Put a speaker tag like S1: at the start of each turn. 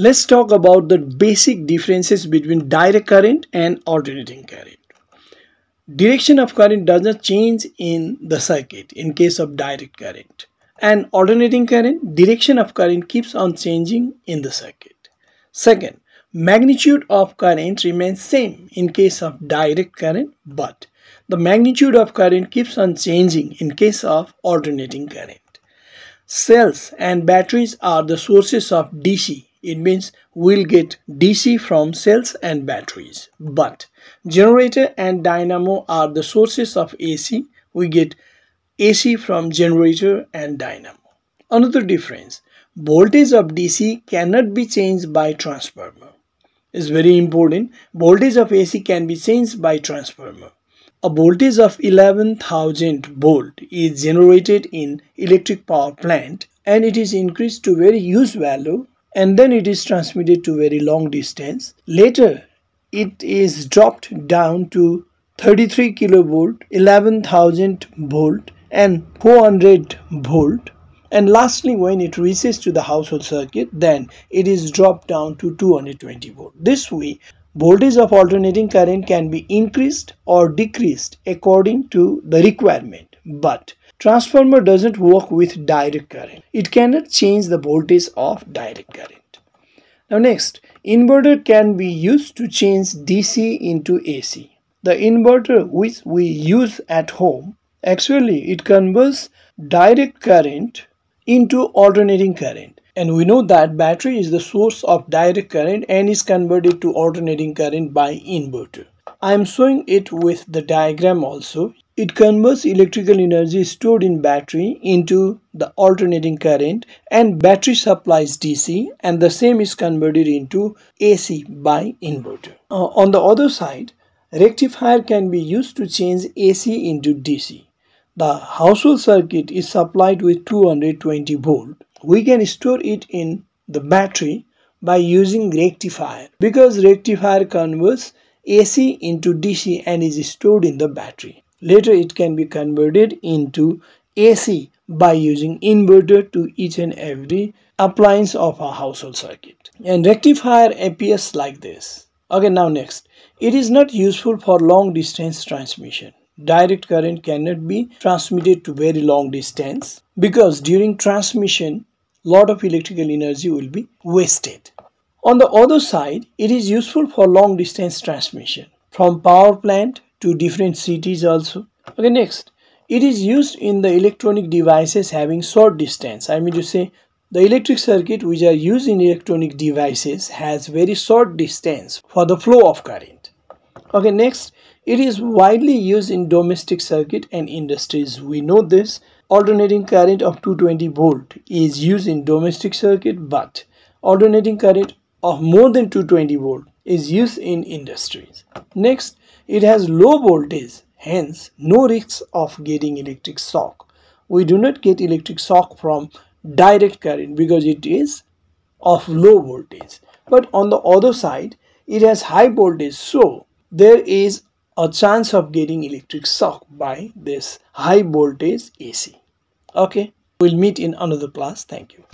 S1: Let's talk about the basic differences between direct current and alternating current. Direction of current does not change in the circuit in case of direct current. And alternating current, direction of current keeps on changing in the circuit. Second, magnitude of current remains same in case of direct current but the magnitude of current keeps on changing in case of alternating current. Cells and batteries are the sources of DC it means we'll get DC from cells and batteries. But generator and dynamo are the sources of AC. We get AC from generator and dynamo. Another difference, voltage of DC cannot be changed by transformer. It's very important. Voltage of AC can be changed by transformer. A voltage of 11,000 volt is generated in electric power plant and it is increased to very huge value and then it is transmitted to very long distance. Later, it is dropped down to 33 kilovolt, 11,000 volt and 400 volt and lastly when it reaches to the household circuit then it is dropped down to 220 volt. This way voltage of alternating current can be increased or decreased according to the requirement but Transformer doesn't work with direct current. It cannot change the voltage of direct current. Now next, inverter can be used to change DC into AC. The inverter which we use at home, actually it converts direct current into alternating current. And we know that battery is the source of direct current and is converted to alternating current by inverter. I am showing it with the diagram also. It converts electrical energy stored in battery into the alternating current and battery supplies DC and the same is converted into AC by inverter. Uh, on the other side, rectifier can be used to change AC into DC. The household circuit is supplied with 220 volt. We can store it in the battery by using rectifier because rectifier converts AC into DC and is stored in the battery. Later it can be converted into AC by using inverter to each and every appliance of a household circuit. And rectifier appears like this. Okay, now next. It is not useful for long distance transmission. Direct current cannot be transmitted to very long distance because during transmission lot of electrical energy will be wasted. On the other side, it is useful for long distance transmission from power plant to different cities also. Okay next. It is used in the electronic devices having short distance. I mean to say the electric circuit which are used in electronic devices has very short distance for the flow of current. Okay next. It is widely used in domestic circuit and industries. We know this. Alternating current of 220 volt is used in domestic circuit but alternating current of more than 220 volt is used in industries next it has low voltage, hence no risk of getting electric shock. We do not get electric shock from direct current because it is of low voltage. But on the other side, it has high voltage, so there is a chance of getting electric shock by this high voltage AC. Okay, we'll meet in another class. Thank you.